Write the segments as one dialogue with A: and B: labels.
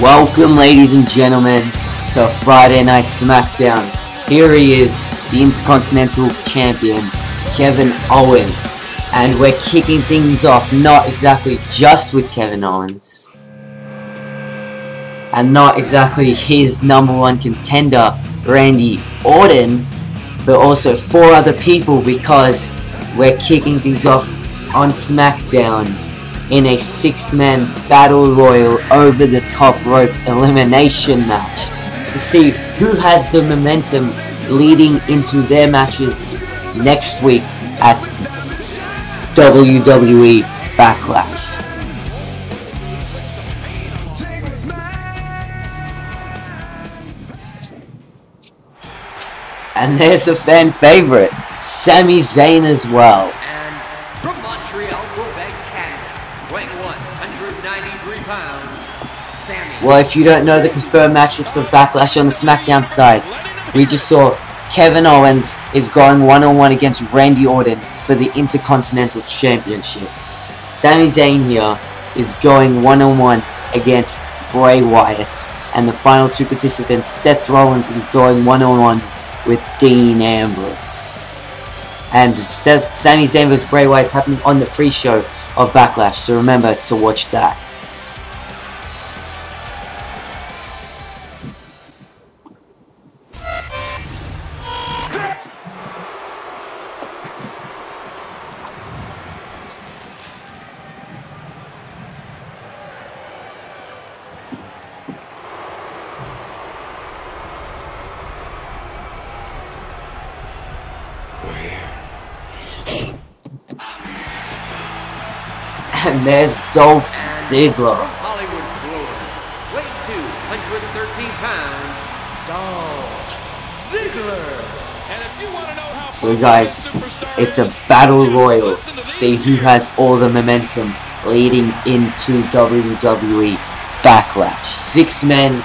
A: Welcome, ladies and gentlemen, to Friday Night SmackDown. Here he is, the Intercontinental Champion, Kevin Owens. And we're kicking things off not exactly just with Kevin Owens, and not exactly his number one contender, Randy Orton, but also four other people because we're kicking things off on SmackDown in a six-man battle royal over the top rope elimination match to see who has the momentum leading into their matches next week at WWE Backlash. And there's a fan favorite, Sami Zayn as well. Well, if you don't know the confirmed matches for Backlash on the SmackDown side, we just saw Kevin Owens is going one-on-one against Randy Orton for the Intercontinental Championship. Sami Zayn here is going one-on-one against Bray Wyatt. And the final two participants, Seth Rollins, is going one-on-one with Dean Ambrose. And Seth, Sami Zayn vs Bray Wyatt is happening on the pre-show of Backlash, so remember to watch that. Dolph Ziggler.
B: Hollywood, Florida, weighing 213 pounds, Dolph Ziggler.
C: And if you want to know how
A: So guys, it's a battle royal. See who has all the momentum leading into WWE Backlash. Six men,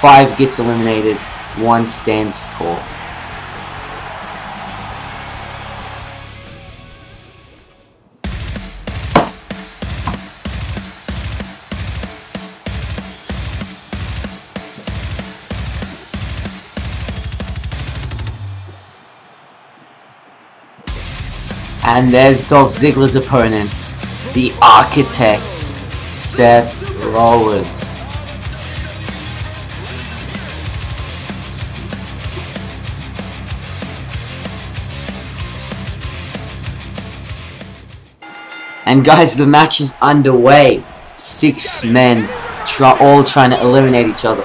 A: five gets eliminated, one stands tall. And there's Dolph Ziggler's opponent, the Architect, Seth Rollins. And guys, the match is underway. Six men, all trying to eliminate each other.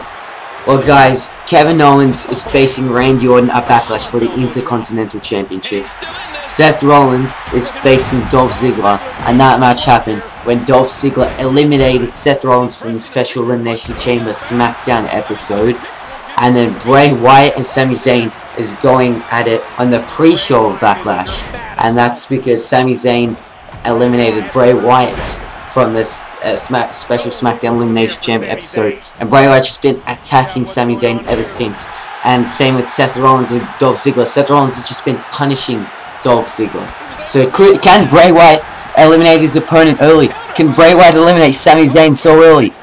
A: Well, guys, Kevin Owens is facing Randy Orton at Backlash for the Intercontinental Championship. Seth Rollins is facing Dolph Ziggler, and that match happened when Dolph Ziggler eliminated Seth Rollins from the Special Elimination Chamber SmackDown episode. And then Bray Wyatt and Sami Zayn is going at it on the pre-show of Backlash. And that's because Sami Zayn eliminated Bray Wyatt from this uh, Smack special SmackDown Elimination Chamber episode, and Bray Wyatt's just been attacking Sami Zayn ever since. And same with Seth Rollins and Dolph Ziggler. Seth Rollins has just been punishing Dolph Ziggler. So could, can Bray Wyatt eliminate his opponent early? Can Bray Wyatt eliminate Sami Zayn so early?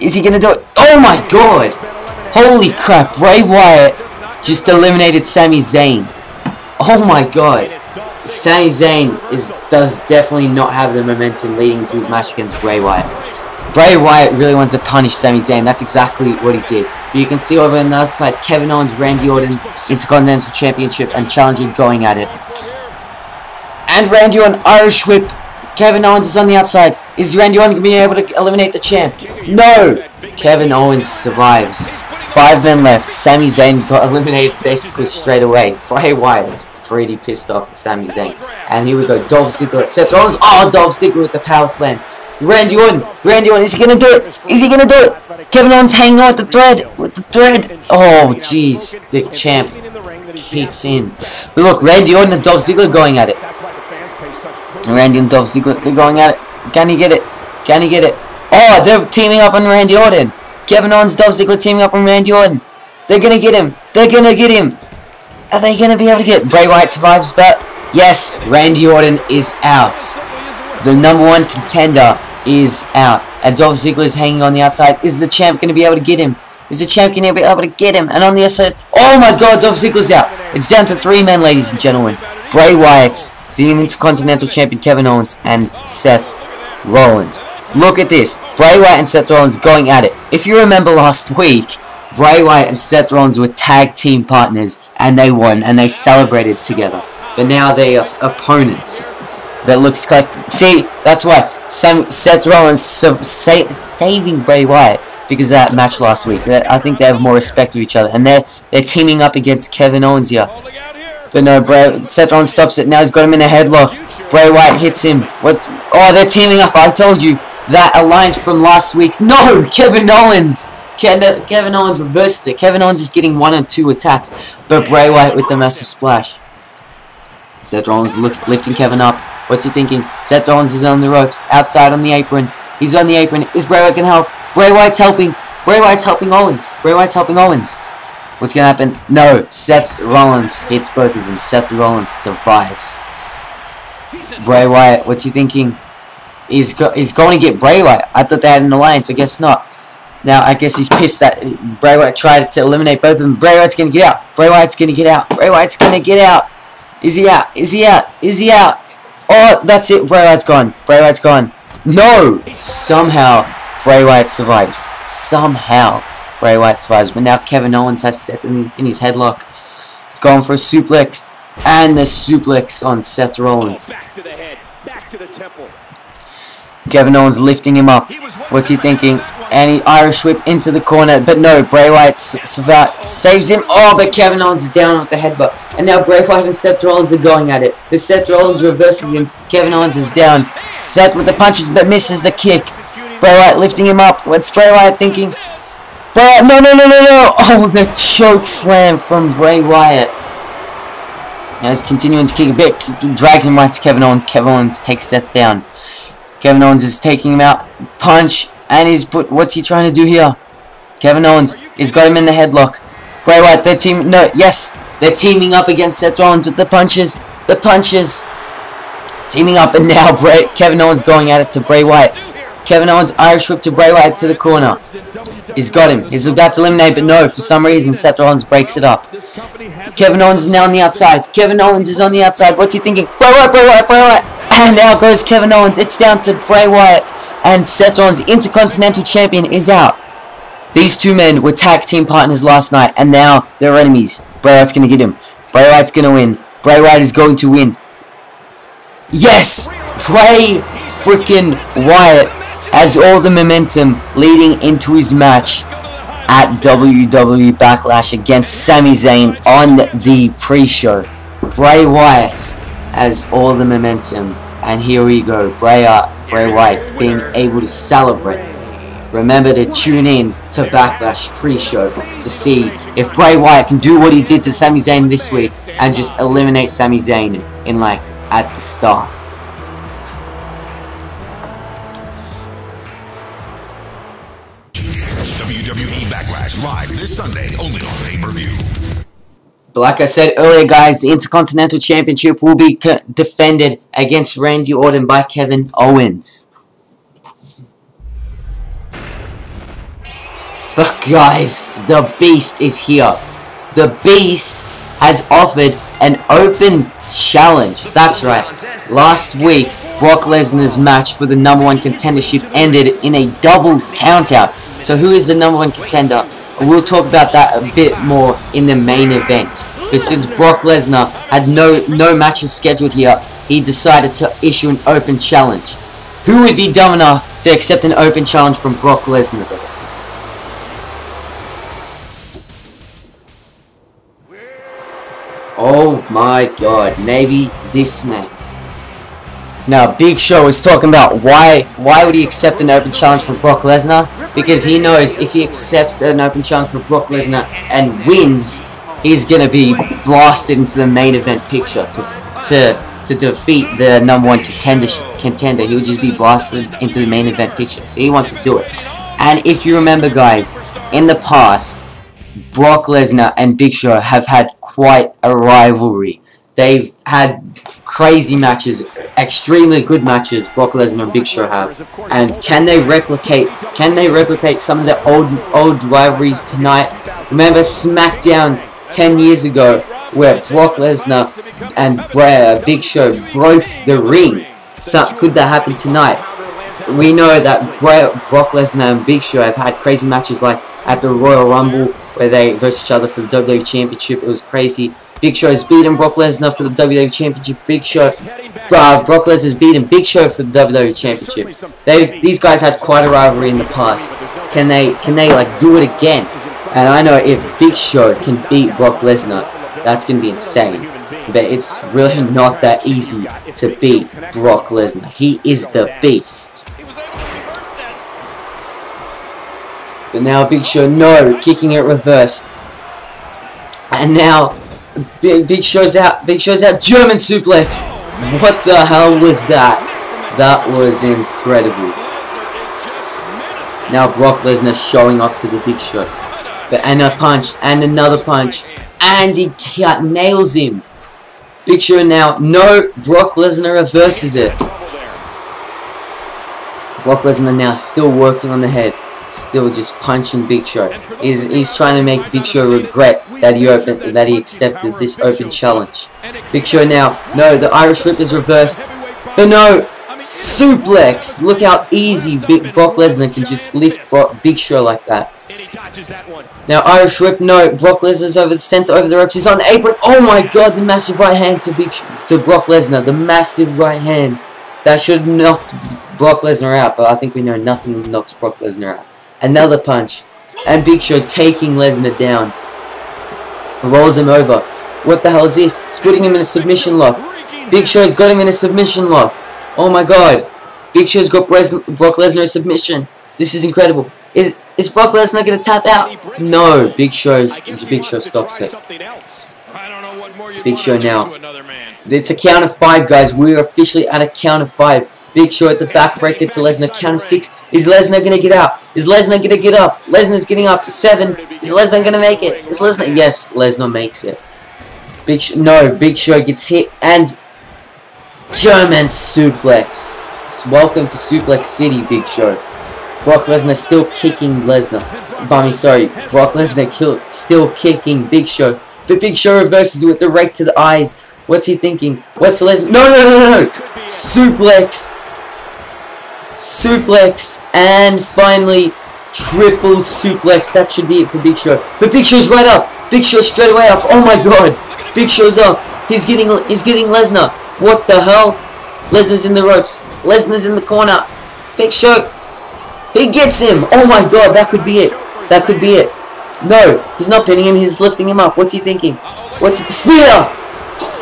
A: Is he gonna do it? Oh my god! Holy crap! Bray Wyatt just eliminated Sami Zayn. Oh my god! Sami Zayn is does definitely not have the momentum leading to his match against Bray Wyatt. Bray Wyatt really wants to punish Sami Zayn. That's exactly what he did. But you can see over on the other side, Kevin Owens, Randy Orton, Intercontinental Championship, and Challenger going at it. And Randy Orton, Irish Whip. Kevin Owens is on the outside. Is Randy Orton going to be able to eliminate the champ? No! Kevin Owens survives. Five men left. Sami Zayn got eliminated basically straight away. Bray Wyatt pretty pissed off at Sami Zayn. And here we go. Dolph Ziggler. Seth Rollins. Oh, Dolph Ziggler with the power slam. Randy Orton. Randy Orton. Is he to do it? Is he to do it? Kevin Owens hanging on the thread. With the thread. Oh, jeez. The champ keeps in. But look, Randy Orton and Dolph Ziggler going at it. Randy and Dolph Ziggler, they're going at it. Can he get it? Can he get it? Oh, they're teaming up on Randy Orton. Kevin Owens, Dolph Ziggler teaming up on Randy Orton. They're gonna get him. They're gonna get him. Are they gonna be able to get Bray Wyatt survives? But yes, Randy Orton is out. The number one contender is out. And Dolph Ziggler is hanging on the outside. Is the champ going to be able to get him? Is the champ going to be able to get him? And on the outside, oh my god, Dolph Ziggler's out. It's down to three men, ladies and gentlemen. Bray Wyatt, the Intercontinental Champion Kevin Owens, and Seth Rollins. Look at this. Bray Wyatt and Seth Rollins going at it. If you remember last week, Bray Wyatt and Seth Rollins were tag team partners, and they won, and they celebrated together. But now they are opponents. That looks like... See, that's why Sam, Seth Rollins sa saving Bray Wyatt because of that match last week. I think they have more respect to each other. And they're, they're teaming up against Kevin Owens here. But no, Bray, Seth Rollins stops it. Now he's got him in a headlock. Bray Wyatt hits him. What? Oh, they're teaming up. I told you. That alliance from last week's... No! Kevin Owens! Kevin Owens reverses it. Kevin Owens is getting one or two attacks. But Bray Wyatt with the massive splash. Seth Rollins look, lifting Kevin up. What's he thinking? Seth Rollins is on the ropes. Outside on the apron. He's on the apron. Is Bray Wyatt can help? Bray Wyatt's helping. Bray Wyatt's helping Owens. Bray Wyatt's helping Owens. What's gonna happen? No. Seth Rollins hits both of them. Seth Rollins survives. Bray Wyatt, what's he thinking? He's, go he's going to get Bray Wyatt. I thought they had an alliance. I guess not. Now, I guess he's pissed that Bray Wyatt tried to eliminate both of them. Bray Wyatt's going to get out. Bray Wyatt's going to get out. Bray Wyatt's going to get out. Is he out? Is he out? Is he out? Oh, that's it. Bray Wyatt's gone. Bray Wyatt's gone. No! Somehow, Bray Wyatt survives. Somehow, Bray Wyatt survives. But now Kevin Owens has Seth in, in his headlock. He's going for a suplex. And the suplex on Seth Rollins. Back to the head. Back to the temple. Kevin Owens lifting him up. What's he thinking? And he Irish whip into the corner. But no, Bray Wyatt saves him. Oh, but Kevin Owens is down with the headbutt. And now Bray Wyatt and Seth Rollins are going at it. The Seth Rollins reverses him. Kevin Owens is down. Seth with the punches but misses the kick. Bray Wyatt lifting him up. What's Bray Wyatt thinking? Wyatt, no, no, no, no, no. Oh, the choke slam from Bray Wyatt. Now he's continuing to kick a bit. Drags him right to Kevin Owens. Kevin Owens takes Seth down. Kevin Owens is taking him out. Punch. And he's put... What's he trying to do here? Kevin Owens. He's got him in the headlock. Bray Wyatt, they're teaming... No, yes. They're teaming up against Seth Rollins with the punches. The punches. Teaming up. And now Bray, Kevin Owens going at it to Bray Wyatt. Kevin Owens Irish whip to Bray Wyatt to the corner. He's got him. He's about to eliminate, but no, for some reason Seth Rollins breaks it up. Kevin Owens is now on the outside. Kevin Owens is on the outside. What's he thinking? Bray Wyatt, Bray Wyatt, Bray Wyatt. And now goes Kevin Owens. It's down to Bray Wyatt. And Seth Rollins, Intercontinental Champion, is out. These two men were tag team partners last night. And now they're enemies. Bray Wyatt's going to get him. Bray Wyatt's going to win. Bray Wyatt is going to win. Yes! Bray freaking Wyatt has all the momentum leading into his match at WWE Backlash against Sami Zayn on the pre-show. Bray Wyatt has all the momentum. And here we go, Bray, uh, Bray Wyatt being able to celebrate. Remember to tune in to Backlash pre-show to see if Bray Wyatt can do what he did to Sami Zayn this week and just eliminate Sami Zayn in like at the start.
D: WWE Backlash live this Sunday.
A: But like I said earlier, guys, the Intercontinental Championship will be defended against Randy Orton by Kevin Owens. But guys, the Beast is here. The Beast has offered an open challenge. That's right. Last week, Brock Lesnar's match for the number one contendership ended in a double countout. So who is the number one contender? We'll talk about that a bit more in the main event. But since Brock Lesnar had no, no matches scheduled here, he decided to issue an open challenge. Who would be dumb enough to accept an open challenge from Brock Lesnar? Oh my god, maybe this man. Now, Big Show is talking about why why would he accept an open challenge from Brock Lesnar? Because he knows if he accepts an open challenge for Brock Lesnar and wins, he's gonna be blasted into the main event picture to to to defeat the number one contender. Contender, he'll just be blasted into the main event picture. So he wants to do it. And if you remember, guys, in the past, Brock Lesnar and Big Show have had quite a rivalry. They've had crazy matches, extremely good matches. Brock Lesnar and Big Show have, and can they replicate? Can they replicate some of the old old rivalries tonight? Remember SmackDown 10 years ago, where Brock Lesnar and uh, Big Show broke the ring. So could that happen tonight? We know that Brock Lesnar and Big Show have had crazy matches like at the Royal Rumble where they versus each other for the WWE Championship. It was crazy. Big Show has beaten Brock Lesnar for the WWE Championship. Big Show, uh, Brock Lesnar's beaten Big Show for the WWE Championship. They, these guys had quite a rivalry in the past. Can they, can they like do it again? And I know if Big Show can beat Brock Lesnar, that's gonna be insane. But it's really not that easy to beat Brock Lesnar. He is the beast. But now Big Show, no, kicking it reversed. And now Big, Big Show's out. Big Show's out. German suplex. What the hell was that? That was incredible. Now Brock Lesnar showing off to the Big Show. But and a punch and another punch. And he cut, nails him. Big Show now. No, Brock Lesnar reverses it. Brock Lesnar now still working on the head still just punching Big Show. He's, he's trying to make Big Show regret that he opened that he accepted this open challenge. Big Show now, no, the Irish Whip is reversed, but no, suplex. Look how easy Big Brock Lesnar can just lift Brock, Big Show like that. Now Irish Whip, no, Brock Lesnar's over the center, over the ropes. He's on the apron. Oh my God, the massive right hand to Big to Brock Lesnar, the massive right hand. That should have knocked Brock Lesnar out, but I think we know nothing knocks Brock Lesnar out. Another punch. And Big Show taking Lesnar down. Rolls him over. What the hell is this? He's putting him in a submission lock. Big Show's got him in a submission lock. Oh my god. Big Show's got Brock Lesnar in submission. This is incredible. Is is Brock Lesnar gonna tap out? No. Big Show. Big Show stops it. Big Show now. It's a count of five, guys. We're officially at a count of five. Big Show at the backbreaker to Lesnar. Count of six. Is Lesnar going to get out? Is Lesnar going to get up? Lesnar's getting up. Seven. Is Lesnar going to make it? Is Lesnar? Yes, Lesnar makes it. Big Sh No, Big Show gets hit and German suplex. Welcome to Suplex City, Big Show. Brock Lesnar still kicking Lesnar. Bummy, sorry. Brock Lesnar kill, still kicking Big Show. But Big Show reverses with the right to the eyes. What's he thinking? What's Lesnar? No, no, no, no! Suplex! Suplex, and finally triple suplex. That should be it for Big Show. But Big Show's right up. Big Show straight away up. Oh my god. Big Show's up. He's getting he's getting Lesnar. What the hell? Lesnar's in the ropes. Lesnar's in the corner. Big Show. He gets him. Oh my god, that could be it. That could be it. No, he's not pinning him. He's lifting him up. What's he thinking? What's it? Spear!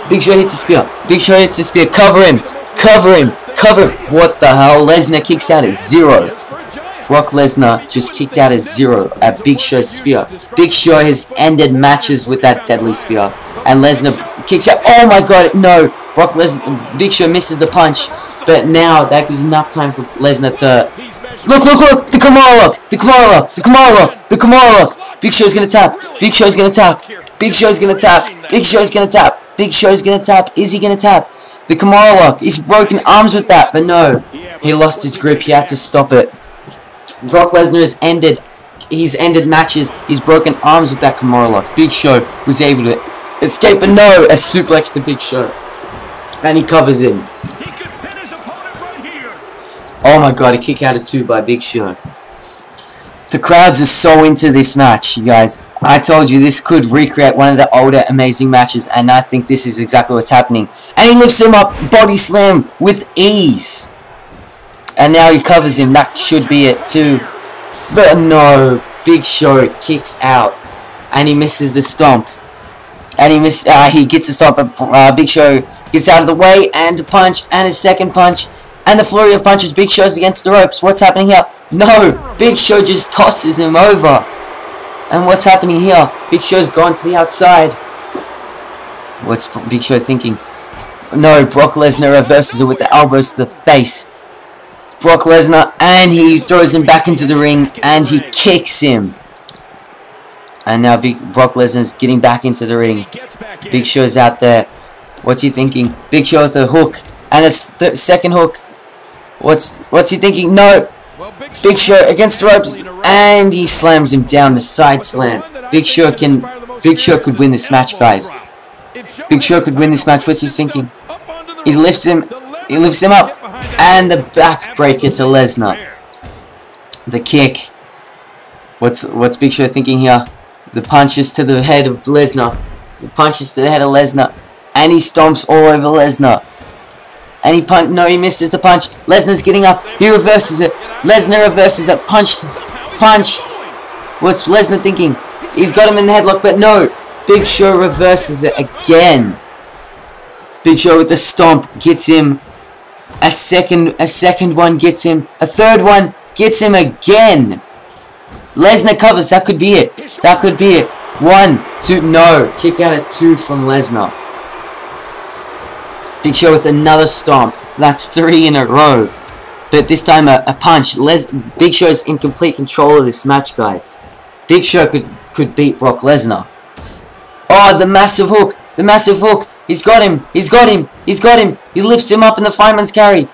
A: Big Show hits the spear. Big Show hits the spear. Cover him. Cover him. Cover. What the hell? Lesnar kicks out at zero. Brock Lesnar just kicked out at zero at Big Show's spear. Big Show has ended matches with that deadly spear. And Lesnar kicks out. Oh my god, no. Brock Lesnar, Big Show misses the punch. But now that gives enough time for Lesnar to... Look, look, look! The Kimura look! The Kimura look! The Kimura look! The Kimura look! Big Show's gonna tap. Big Show's gonna tap. Big Show's gonna tap. Big Show's gonna tap. Big Show's gonna tap. Is he gonna tap? The Kimura lock. He's broken arms with that, but no. He lost his grip. He had to stop it. Brock Lesnar has ended. He's ended matches. He's broken arms with that Kimura lock. Big Show was able to escape, but no, a suplex to Big Show, and he covers him. Oh my god, a kick out of two by Big Show. The crowds are so into this match, you guys. I told you this could recreate one of the older amazing matches, and I think this is exactly what's happening. And he lifts him up, body slam, with ease. And now he covers him. That should be it too. But no, Big Show kicks out, and he misses the stomp. And he miss, uh, he gets a stop, but uh, Big Show gets out of the way, and a punch, and a second punch, and the flurry of punches. Big Show's against the ropes. What's happening here? No, Big Show just tosses him over. And what's happening here? Big Show's gone to the outside. What's Big Show thinking? No, Brock Lesnar reverses it with the elbows to the face. Brock Lesnar, and he throws him back into the ring, and he kicks him. And now Big Brock Lesnar's getting back into the ring. Big Show's out there. What's he thinking? Big Show with a hook and a second hook. What's what's he thinking? No.
C: Big
A: Show against the ropes and he slams him down the side slam. Big Show can Big Show could win this match, guys. Big Show could win this match. What's he thinking? He lifts him. He lifts him up and the backbreaker to Lesnar. The kick. What's what's Big Show thinking here? The punches to the head of Lesnar. The punches to the head of Lesnar. And he stomps all over Lesnar. And he punch. No, he misses the punch. Lesnar's getting up. He reverses it. Lesnar reverses it. Punch. Punch. What's Lesnar thinking? He's got him in the headlock, but no. Big Show reverses it again. Big Show with the stomp gets him. A second, a second one gets him. A third one gets him again. Lesnar covers. That could be it. That could be it. One, two, no. Kick out at two from Lesnar. Big Show with another stomp. That's three in a row. But this time a, a punch. Les Big Show's in complete control of this match, guys. Big Show could, could beat Brock Lesnar. Oh, the massive hook. The massive hook. He's got him. He's got him. He's got him. He lifts him up in the fireman's carry.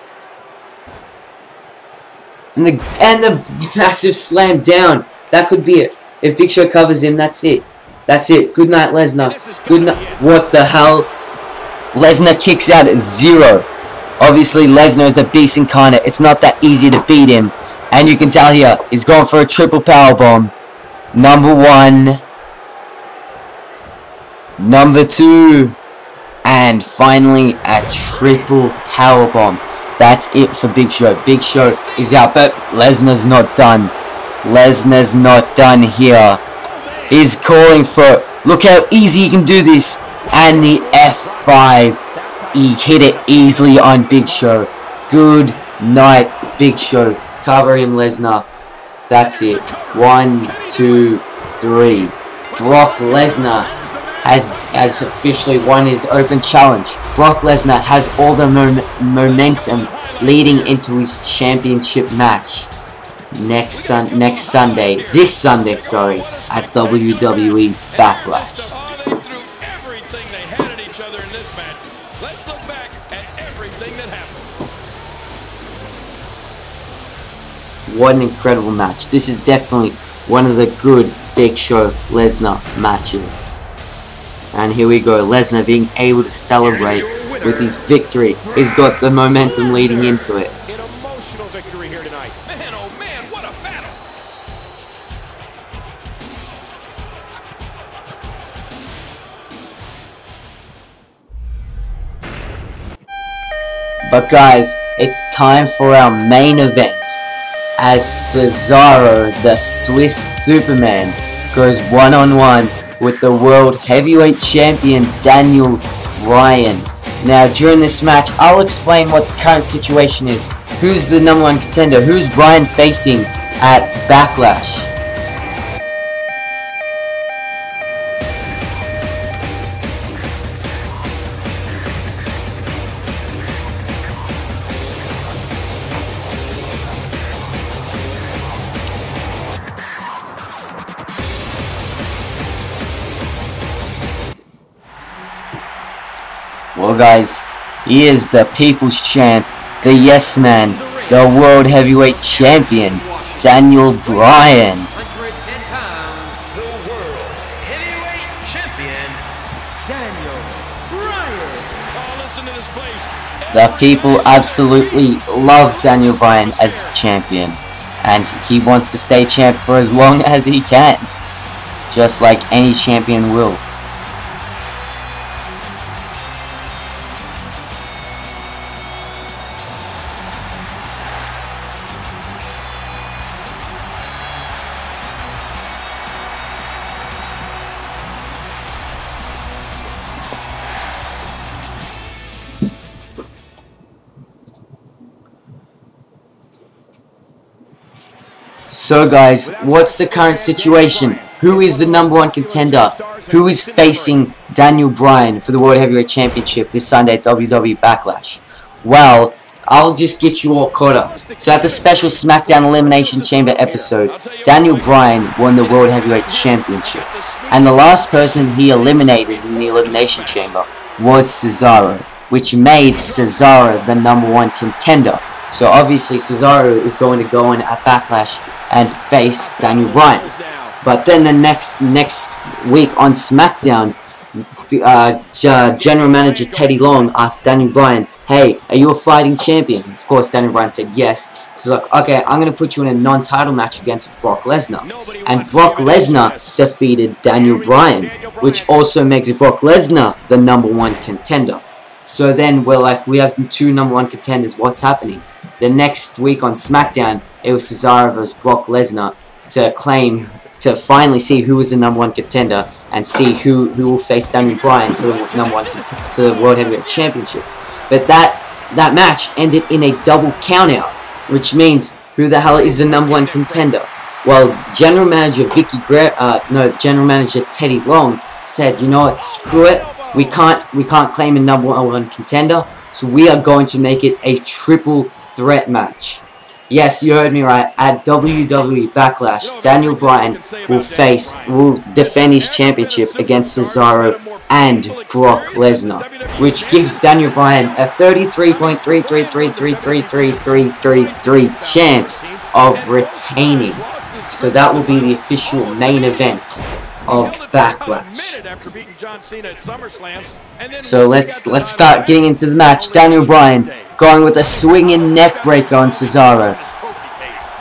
A: And the and the massive slam down. That could be it. If Big Show covers him, that's it. That's it. Good night, Lesnar. Good night. What the hell? Lesnar kicks out at zero. Obviously, Lesnar is the beast incarnate. It's not that easy to beat him. And you can tell here, he's going for a triple power bomb. Number one. Number two. And finally, a triple power bomb. That's it for Big Show. Big Show is out, but Lesnar's not done. Lesnar's not done here. He's calling for, look how easy he can do this. And the F5. He hit it easily on Big Show. Good night, Big Show. Cover him, Lesnar. That's it. One, two, three. Brock Lesnar has has officially won his open challenge. Brock Lesnar has all the mom momentum leading into his championship match next sun next Sunday, this Sunday, sorry, at WWE Backlash. What an incredible match. This is definitely one of the good Big Show Lesnar matches. And here we go, Lesnar being able to celebrate with his victory. He's got the momentum leading into it.
C: An emotional victory here tonight. Man, oh man, what a battle.
A: But guys, it's time for our main event. As Cesaro, the Swiss Superman, goes one-on-one with the World Heavyweight Champion Daniel Bryan. Now, during this match, I'll explain what the current situation is. Who's the number one contender? Who's Bryan facing at Backlash? Guys, he is the People's Champ, the Yes Man, the World Heavyweight Champion, Daniel Bryan.
B: 110 pounds, the world heavyweight champion, Daniel Bryan.
C: Listen to this place.
A: The people absolutely love Daniel Bryan as champion, and he wants to stay champ for as long as he can, just like any champion will. So guys, what's the current situation? Who is the number one contender? Who is facing Daniel Bryan for the World Heavyweight Championship this Sunday at WWE Backlash? Well, I'll just get you all caught up. So at the special SmackDown Elimination Chamber episode, Daniel Bryan won the World Heavyweight Championship. And the last person he eliminated in the Elimination Chamber was Cesaro, which made Cesaro the number one contender. So obviously Cesaro is going to go in at Backlash and face Daniel Bryan. But then the next next week on SmackDown, uh, General Manager Teddy Long asked Daniel Bryan, "Hey, are you a fighting champion?" Of course, Daniel Bryan said yes. So he's like, "Okay, I'm gonna put you in a non-title match against Brock Lesnar." And Brock Lesnar defeated Daniel Bryan, which also makes Brock Lesnar the number one contender. So then we're like, we have two number one contenders. What's happening? The next week on SmackDown, it was Cesaro versus Brock Lesnar to claim to finally see who was the number one contender and see who who will face Daniel Bryan for the number one for the World Heavyweight Championship. But that that match ended in a double countout, which means who the hell is the number one contender? Well, General Manager Vicky Gre uh, no, General Manager Teddy Long said, you know what, screw it, we can't we can't claim a number one contender, so we are going to make it a triple threat match. Yes, you heard me right. At WWE Backlash, Daniel Bryan will face, will defend his championship against Cesaro and Brock Lesnar, which gives Daniel Bryan a 33.33333333 chance of retaining. So that will be the official main event of Backlash. So let's let's start getting into the match. Daniel Bryan going with a swinging neck breaker on Cesaro.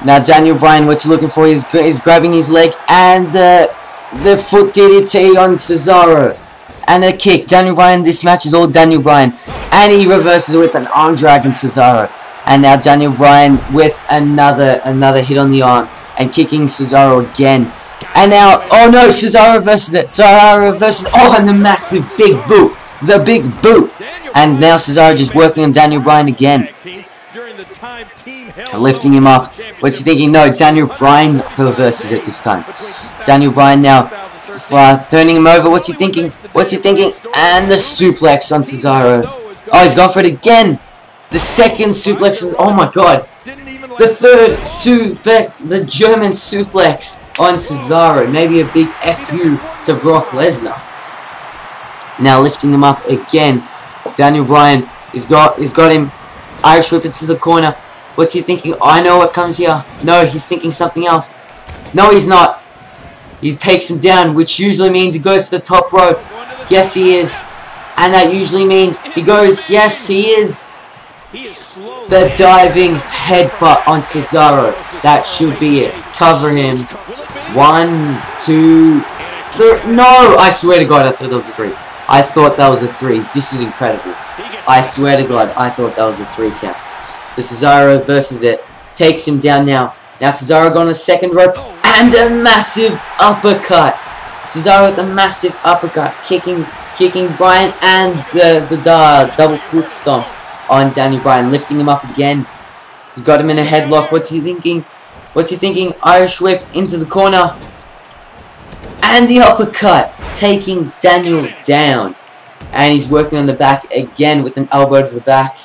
A: Now Daniel Bryan, what's he looking for? He's, he's grabbing his leg and the the foot DDT on Cesaro. And a kick. Daniel Bryan, this match is all Daniel Bryan. And he reverses with an arm drag on Cesaro. And now Daniel Bryan with another another hit on the arm. And kicking Cesaro again. And now, oh no, Cesaro reverses it. Cesaro reverses Oh, and the massive big boot. The big boot. And now Cesaro just working on Daniel Bryan again. Lifting him up. What's he thinking? No, Daniel Bryan reverses it this time. Daniel Bryan now uh, turning him over. What's he thinking? What's he thinking? And the suplex on Cesaro. Oh, he's gone for it again. The second suplex is, oh my god. The third suplex, the German suplex on Cesaro. Maybe a big FU to Brock Lesnar. Now lifting him up again. Daniel Bryan he's got he's got him Irish whip into the corner. What's he thinking? I know what comes here. No, he's thinking something else. No, he's not. He takes him down, which usually means he goes to the top rope. Yes, he is. And that usually means he goes, yes, he is. The diving headbutt on Cesaro. That should be it. Cover him. One, two, three. No! I swear to God, I thought that was a three. I thought that was a three. This is incredible. I swear to God, I thought that was a three count. The Cesaro versus it. Takes him down now. Now Cesaro on to second rope. And a massive uppercut. Cesaro with a massive uppercut. Kicking kicking Bryan and the, the, the double foot stomp on Danny Bryan. Lifting him up again. He's got him in a headlock. What's he thinking? What's he thinking? Irish whip into the corner. And the uppercut. Taking Daniel down. And he's working on the back again with an elbow to the back.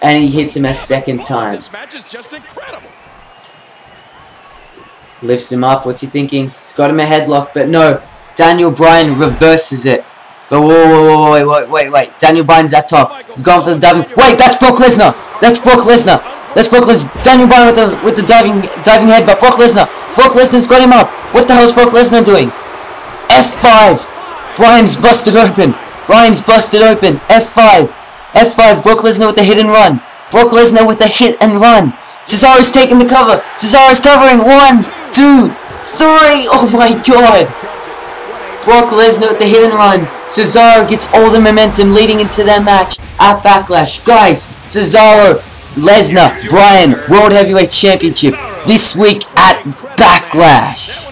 A: And he hits him a second time.
C: This match is just incredible.
A: Lifts him up. What's he thinking? He's got him a headlock. But no. Daniel Bryan reverses it. But whoa, whoa, whoa, wait, wait, wait, wait. Daniel Bryan's at top. He's going for the diving. Wait, that's Brock Lesnar. That's Brock Lesnar. That's Brock Lesnar. Daniel Bryan with the with the diving diving head, but Brock Lesnar. Brock Lesnar's got him up. What the hell is Brock Lesnar doing? F5. Bryan's busted open. Bryan's busted open. F5. F5. Brock Lesnar with the hit and run. Brock Lesnar with the hit and run. Cesaro's taking the cover. Cesaro's covering. One, two, three. Oh my god. Brock Lesnar with the hit and run. Cesaro gets all the momentum leading into their match at Backlash. Guys, Cesaro, Lesnar, Bryan, World Heavyweight Championship this week at Backlash.